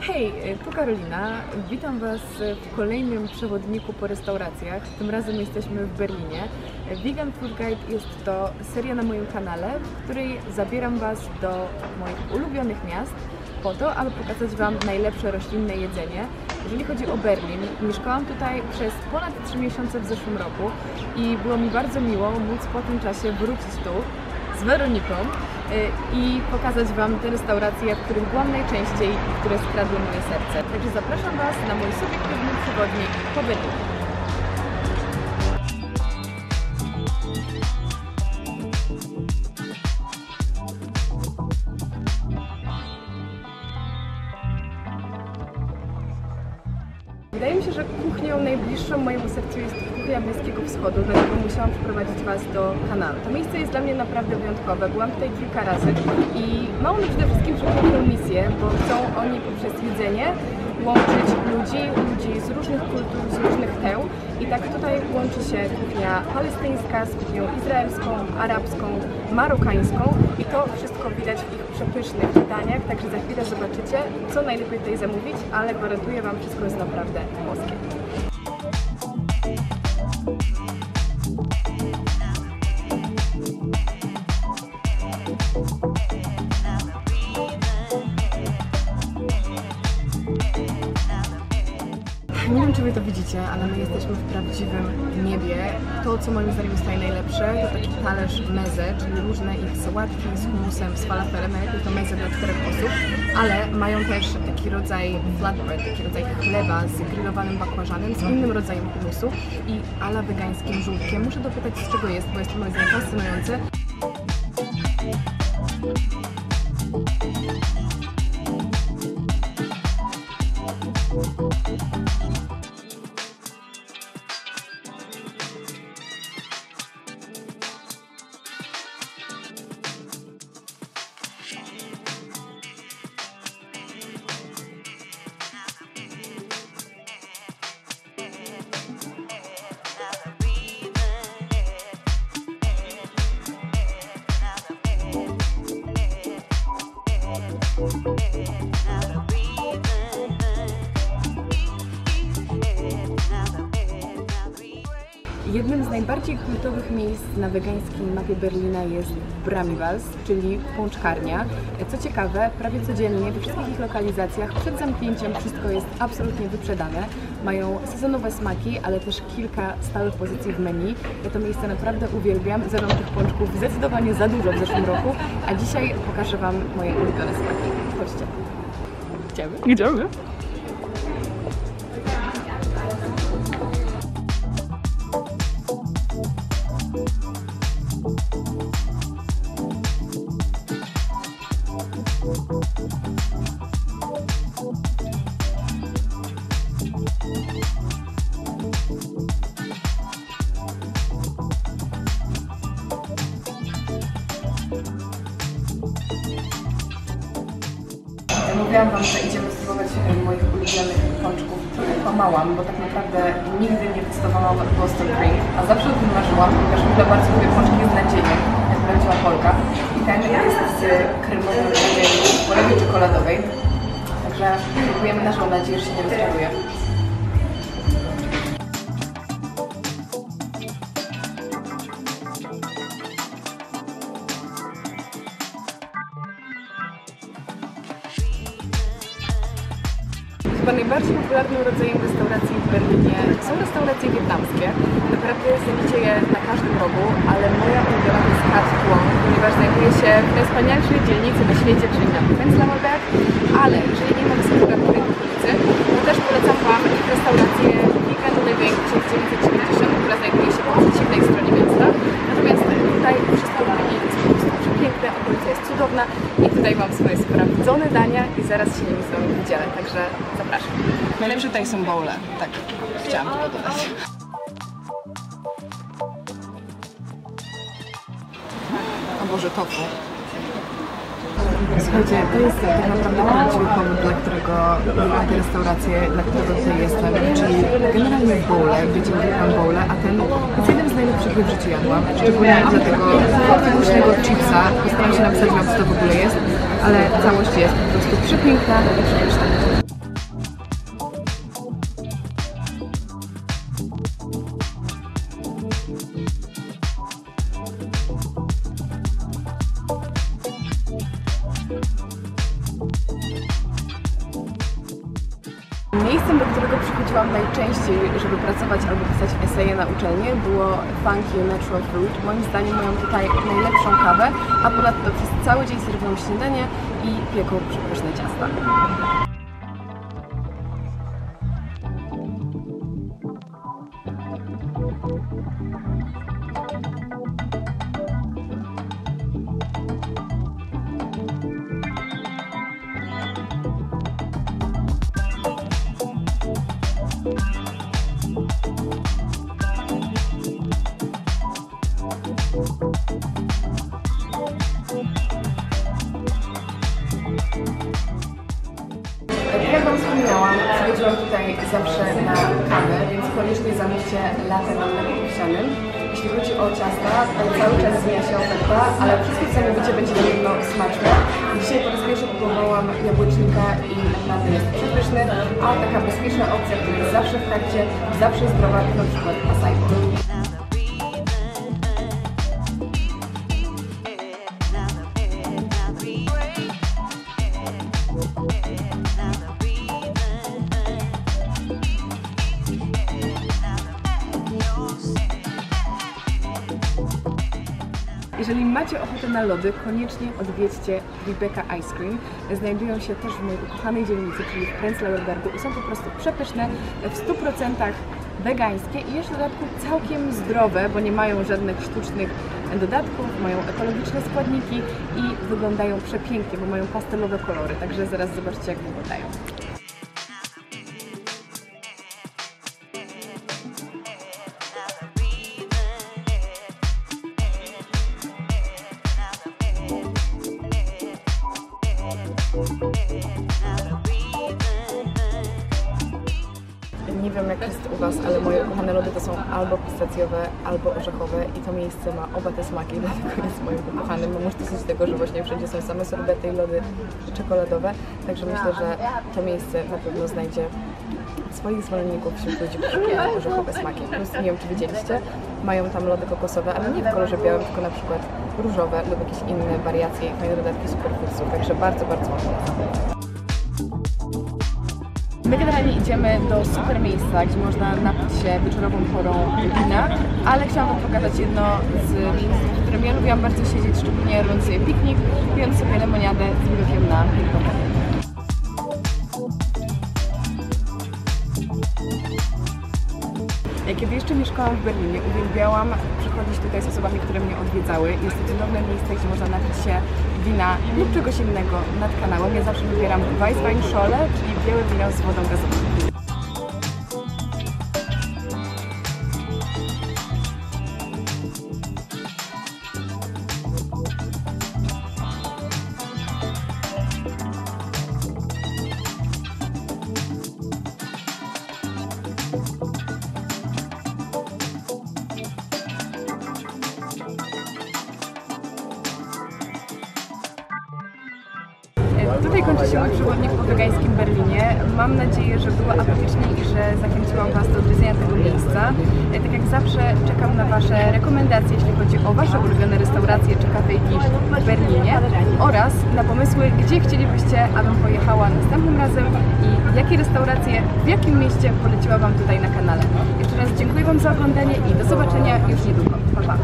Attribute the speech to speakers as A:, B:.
A: Hej, tu Karolina. Witam Was w kolejnym przewodniku po restauracjach. Tym razem jesteśmy w Berlinie. Vegan Food Guide jest to seria na moim kanale, w której zabieram Was do moich ulubionych miast po to, aby pokazać Wam najlepsze roślinne jedzenie. Jeżeli chodzi o Berlin, mieszkałam tutaj przez ponad 3 miesiące w zeszłym roku i było mi bardzo miło móc po tym czasie wrócić tu z Weroniką y, i pokazać Wam te restauracje, w których byłam najczęściej i które skradły moje serce. Także zapraszam Was na mój subiektywny przewodnik po Berlinie. Wydaje mi się, że kuchnią najbliższą mojemu sercu jest kuchnia Bliskiego Wschodu, dlatego musiałam przyprowadzić Was do Hananu. To miejsce jest dla mnie naprawdę wyjątkowe. Byłam tutaj kilka razy i ma ono przede wszystkim przepiękną misję, bo chcą oni poprzez jedzenie łączyć ludzi, ludzi z różnych kultur, z różnych teł i tak tutaj łączy się kuchnia palestyńska z kuchnią izraelską, arabską, marokańską i to wszystko widać w ich przepysznych daniach, także za chwilę zobaczycie, co najlepiej tutaj zamówić, ale gwarantuję Wam, wszystko jest naprawdę boskie. To widzicie, ale my jesteśmy w prawdziwym niebie. To, co moim zdaniem jest najlepsze, to taki talerz meze, czyli różne ich sałatki z humusem, z falafelem, najlepiej to meze dla czterech osób, ale mają też taki rodzaj flatbread, taki rodzaj chleba z grillowanym bakłażanem, z innym rodzajem humusu i ala wegańskim żółtkiem. Muszę dopytać, z czego jest, bo jest to moim zdaniem fascynujące. Jednym z najbardziej kultowych miejsc na wegańskiej mapie Berlina jest Bramivals, czyli pączkarnia. Co ciekawe, prawie codziennie we wszystkich ich lokalizacjach przed zamknięciem wszystko jest absolutnie wyprzedane. Mają sezonowe smaki, ale też kilka stałych pozycji w menu. Ja to miejsce naprawdę uwielbiam. Zjadłam tych pączków zdecydowanie za dużo w zeszłym roku, a dzisiaj pokażę Wam moje ulubione smaki. Chodźcie. Idziemy? Idziemy. Mówiłam Wam, że idziemy spróbować moich ulubionych pączków. Trochę kłamałam, bo tak naprawdę nigdy nie testowałam Boston Cream, a zawsze o tym marzyłam, ponieważ w bardzo lubię pączki z nadzieniem, jak prawdziwa Polka. I ten jest z kremowym rodzajem polewy czekoladowej. Także próbujemy naszą nadzieję, że się nie rozczaruje. Chyba najbardziej popularnym rodzajem restauracji w Berlinie są restauracje wietnamskie. Naprawdę znajdziecie je na każdym rogu, ale moja ulubiona to jest Kat ponieważ znajduje się w najwspanialszej dzielnicy na świecie, czyli na Prenzlauer Berg, ale jeżeli nie ma wysokiego w okolicy, to też polecam Wam ich restaurację Vegan Living 1990, która znajduje się po przeciwnej stronie miasta. Natomiast tutaj wszystko w Berlinie jest po prostu przepiękne, okolica jest cudowna i tutaj mam swoje sprawdzone dania i zaraz się nimi z Wami wydzielę, także zapraszam. Najlepsze tutaj są bowle, tak chciałam tylko dodać. O Boże, tofu. Słuchajcie, to jest tak naprawdę prawdziwy powód, dla którego lubię tę restaurację, dla którego tutaj jestem, czyli generalnie bowle, bycie uwielbiam bowle, a ten jest jednym z najlepszych, w życiu jadłam, szczególnie dla tego pysznego chipsa, postaram się napisać co to w ogóle jest, ale całość jest po prostu przepiękna i przepyszna. Miejscem, do którego przychodziłam najczęściej, żeby pracować albo pisać eseje na uczelnię, było Funky Natural Fruit. Moim zdaniem mają tutaj najlepszą kawę, a ponadto przez cały dzień serwują śniadanie i pieką przepyszne ciasta. Wspominałam, przychodziłam tutaj zawsze na kawę, więc koniecznie zamówcie latę na mleku. Jeśli chodzi o ciasta, to cały czas zmienia się oferta, ale wszystko co zamówicie będzie na pewno smaczne. Dzisiaj po raz pierwszy próbowałam jabłecznika i naprawdę jest przepyszny, a taka bezpieczna opcja, która jest zawsze w trakcie, zawsze zdrowa, na przykład acai Jeżeli macie ochotę na lody, koniecznie odwiedźcie Tribeca Ice Cream. Znajdują się też w mojej ukochanej dzielnicy, czyli w Prenzlauer Bergu i są po prostu przepyszne, w 100% wegańskie i jeszcze w dodatku całkiem zdrowe, bo nie mają żadnych sztucznych dodatków, mają ekologiczne składniki i wyglądają przepięknie, bo mają pastelowe kolory, także zaraz zobaczcie jak wyglądają. Nie wiem jak jest u Was, ale moje ukochane lody to są albo pistacjowe, albo orzechowe i to miejsce ma oba te smaki, dlatego jest moim ukochanym. Mam już dosyć tego, że właśnie wszędzie są same sorbety i lody czekoladowe, także myślę, że to miejsce na pewno znajdzie swoich zwolenników wśród ludzi, którzy orzechowe smaki. Plus, nie wiem czy widzieliście, mają tam lody kokosowe, ale nie w kolorze białym, tylko na przykład różowe lub jakieś inne wariacje i fajne dodatki superfoodsu, także bardzo, bardzo Wam polecam. My generalnie idziemy do super miejsca, gdzie można napić się wieczorową porą wina, ale chciałam Wam pokazać jedno z miejsc, w którym ja lubiłam bardzo siedzieć, szczególnie robiąc sobie piknik, pijąc sobie lemoniadę z widokiem na Wilkowie. Kiedy jeszcze mieszkałam w Berlinie, uwielbiałam przychodzić tutaj z osobami, które mnie odwiedzały. Jest to cudowne miejsce, gdzie można napić się wina lub czegoś innego nad kanałem. Ja zawsze wybieram Weisswein Schole, czyli białe wino z wodą gazową. Tutaj kończy się mój przewodnik po wegańskim Berlinie. Mam nadzieję, że było apetycznie i że zachęciłam Was do odwiedzenia tego miejsca. Tak jak zawsze czekam na Wasze rekomendacje, jeśli chodzi o Wasze ulubione restauracje czy kafejki w Berlinie oraz na pomysły, gdzie chcielibyście, abym pojechała następnym razem i jakie restauracje, w jakim mieście poleciła Wam tutaj na kanale. Jeszcze raz dziękuję Wam za oglądanie i do zobaczenia już niedługo. Pa, pa.